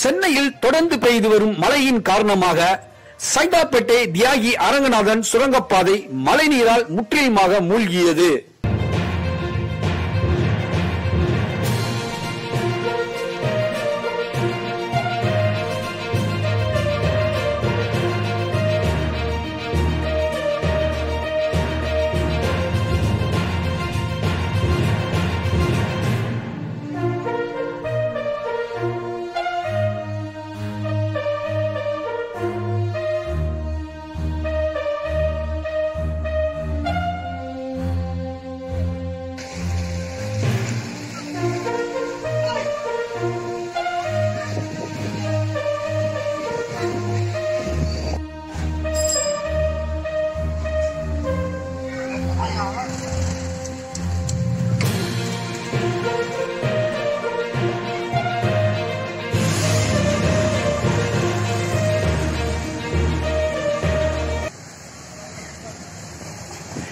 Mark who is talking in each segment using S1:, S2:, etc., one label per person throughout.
S1: சென்னையில் தொடர்ந்து பெய்து வரும் மழையின் காரணமாக சைதாப்பேட்டை தியாகி அரங்கநாதன் சுரங்கப்பாதை மழைநீரால் முற்றிலுமாக மூழ்கியது.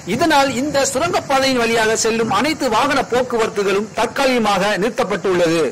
S1: இதனால் இந்த சுரங்கப்பாதையின் வழியாக செல்லும் அனைத்து வாகன போக்குவரத்துகளும் தற்காலிகமாக நிறுத்தப்பட்டுள்ளது.